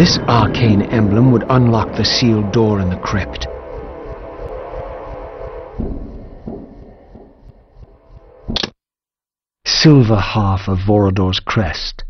This arcane emblem would unlock the sealed door in the crypt. Silver half of Vorador's crest.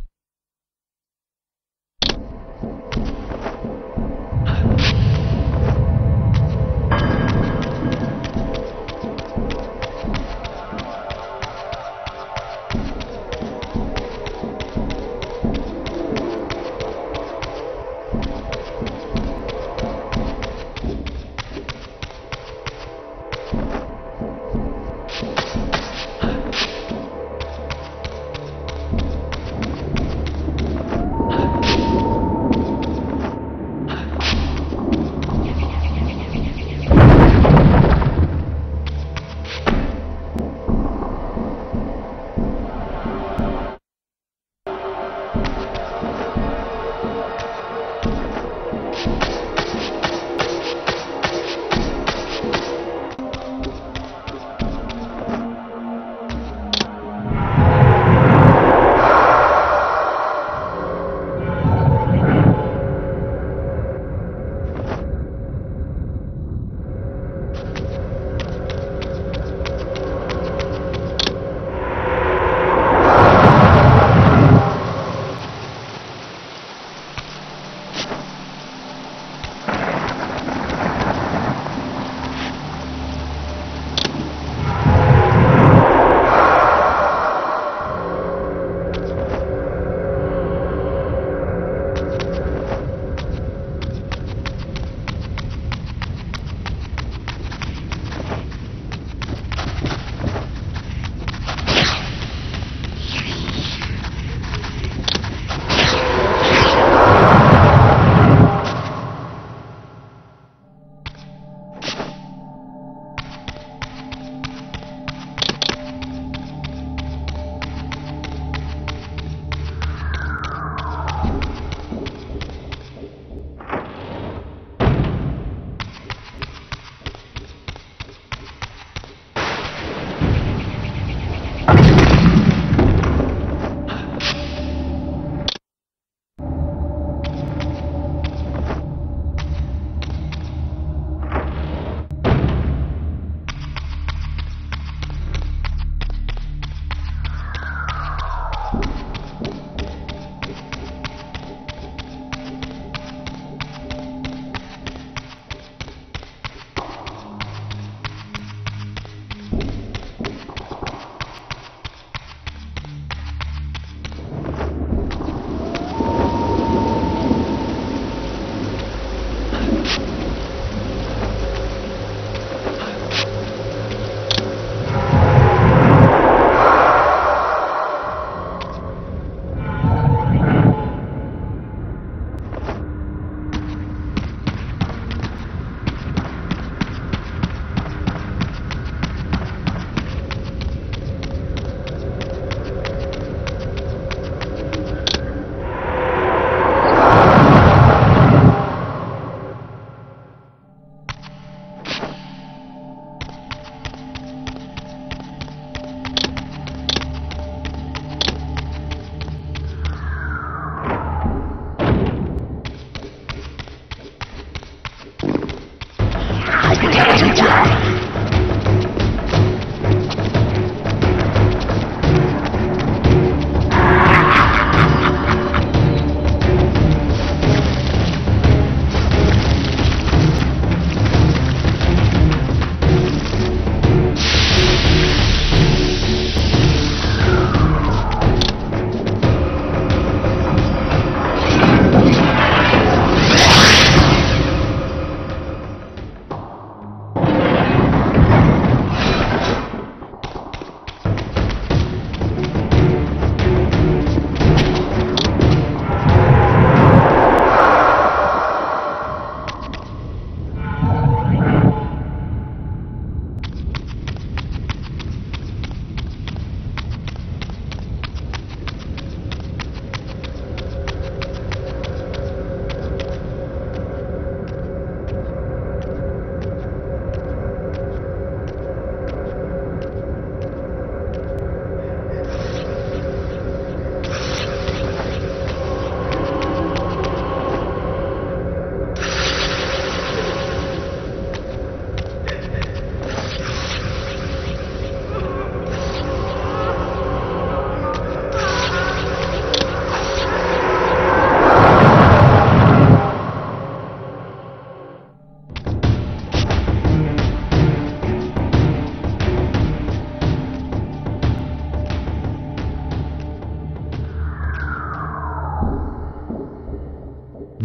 别过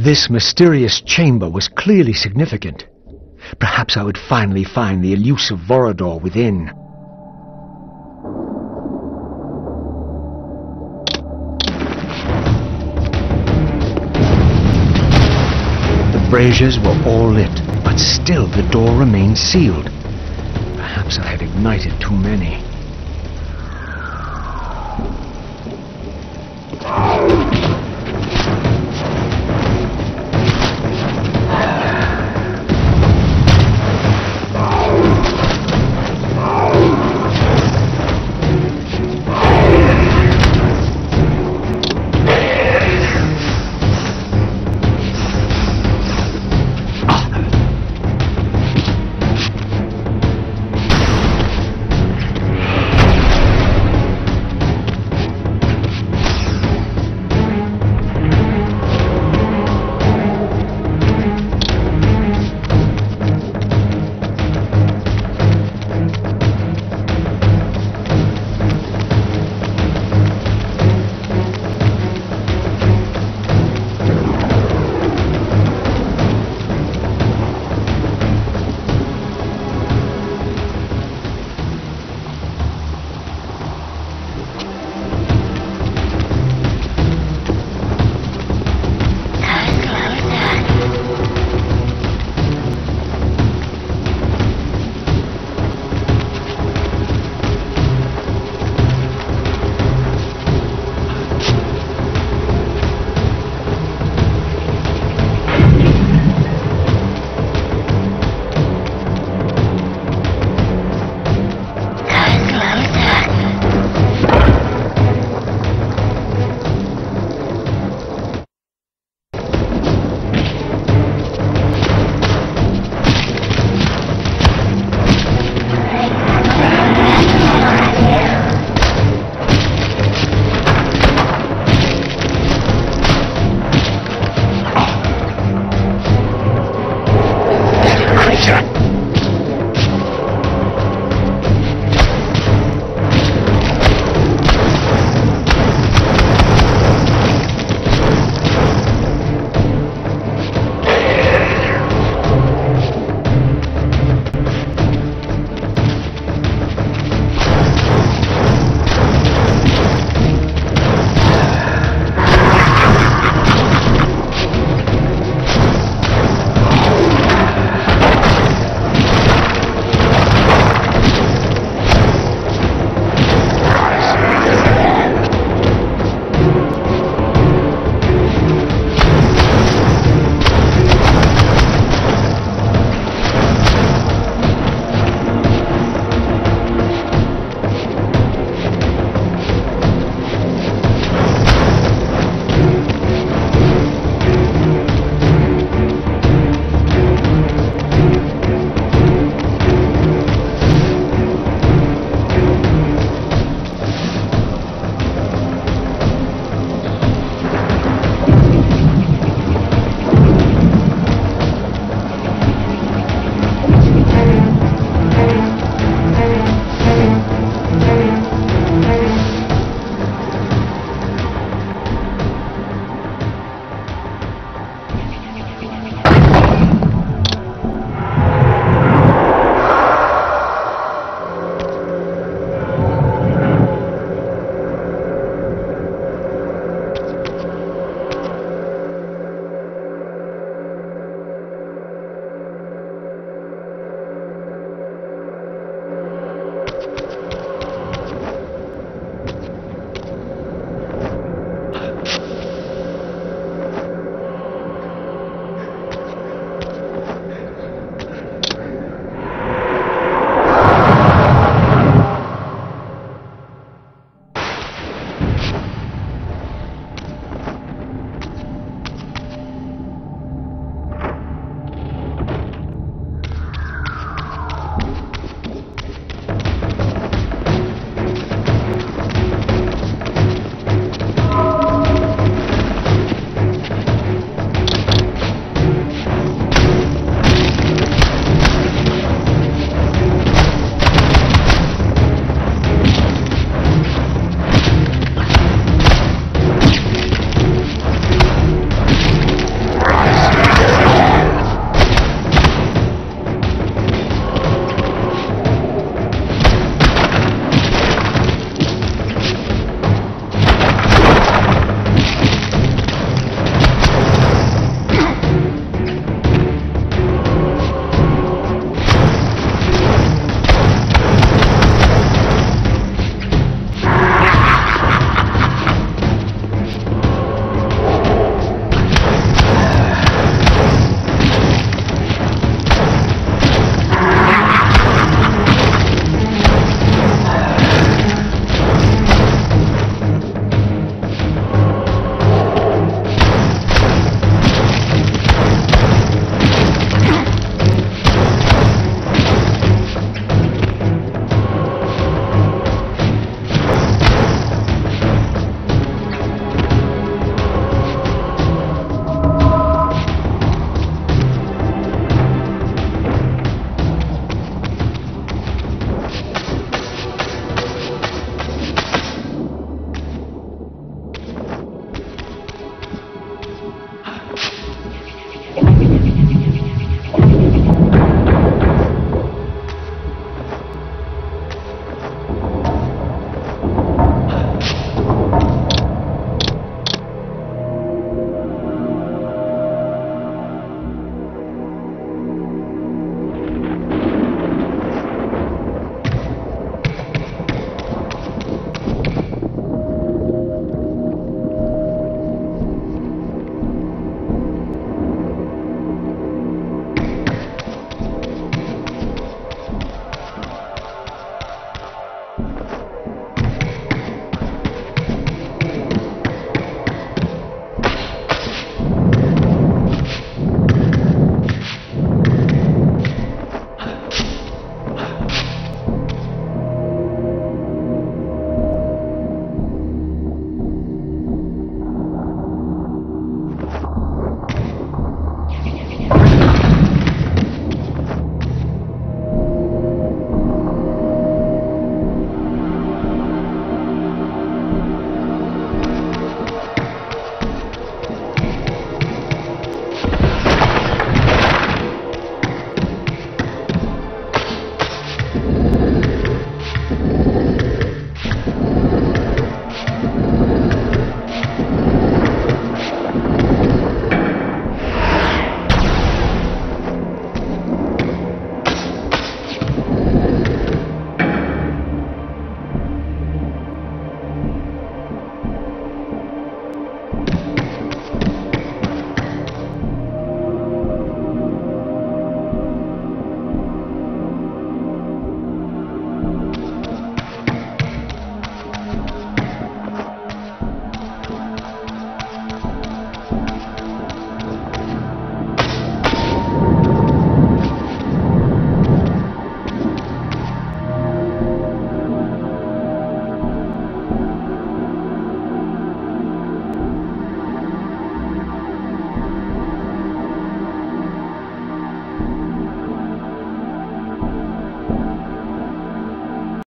This mysterious chamber was clearly significant. Perhaps I would finally find the elusive Vorador within. The braziers were all lit, but still the door remained sealed. Perhaps I had ignited too many.